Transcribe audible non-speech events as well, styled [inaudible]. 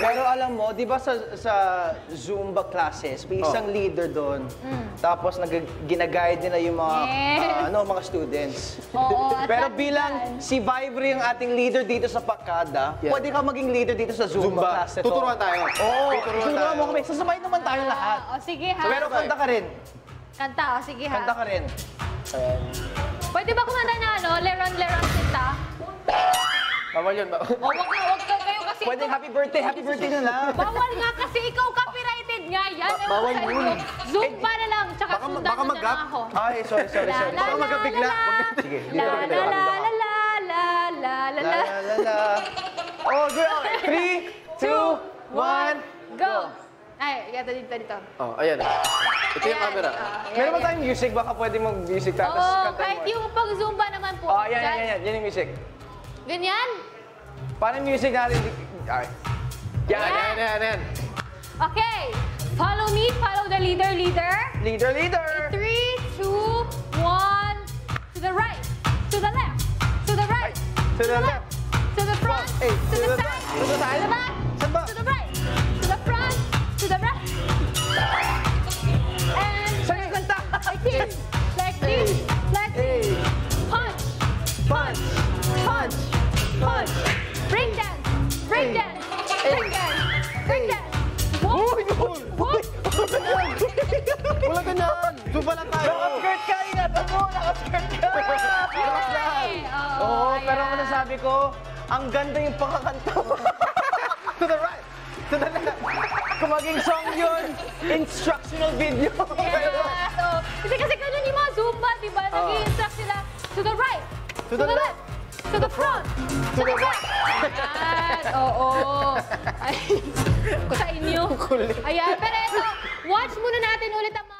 Pero alam mo, di ba sa, sa Zumba classes, may isang leader doon. Tapos nag ginaguide nila yung mga Yes. ah, ano, mga students. Oo, at Pero bilang yan. si Vibery ang ating leader dito sa Pakada, Yeah. pwede ka maging leader dito sa Zumba, Zumba. class na to. Tuturuan tayo. Oo, Tuturuan tuturuan tayo. mo kami. Sasabay naman tayo lahat. Ah, o sige ha. Pero kanta ka rin. Kanta, o sige ha. Kanta ka rin. Pwede ba kumanta na ano? Leron, leron kita? Bawal yun. Bawal. O wag wag ka kasi Pwede ikaw- happy birthday, happy birthday na lang. [laughs] Bawal nga kasi ikaw copyrighted nga yan. Ko bawal yun. Zumba na lang, tsaka Baka- sundan baka mo na lang ako. Ay, sorry, sorry, sorry. La, Baka la, magkabigla. la, la. Sige, dito La, ka, la, la, la, la, la, la, la, La, la. Oh, girl. [laughs] Three, two, one. Go! Ay, ito dito, dito. Oh, ayan. Ito yung Ayan, camera. ayan, Meron ba ayan. tayong music? Baka pwede mag-music tapos Oo, kanta kahit mo. yung pag-zumba naman po. Oh, yan, yan, Dyan. yan, yan. Yan yung music. Ganyan? Paano music natin? Ay. Yan. Ayan, ayan, ayan. Okay. Follow me, follow the leader, leader. Leader, leader. Three, two, one. To the right, to the left, to the right, To the left. to the front, to the side, to the side. to the back, to the right, to the front, to the right. And Saan yung kanta? like this, like this, dance. Uy, uy, uy. Wala ganyan. Zumba lang tayo. Naka-skirt ka, ingatan mo. Naka-skirt ka. Okay. Oo, Oo, pero ayan. ano sabi ko, ang ganda yung pakakanta mo. [laughs] to the right. To the left. Kung maging song yun, instructional video. [laughs] So, kasi kasi ganun yung mga Zumba, di ba? Nag-i-instruct sila to the right, To the left, to the front, to the back. [laughs] Ayan, oo. Ay, kulit. Ayan, pero eto, watch muna natin ulit ang mga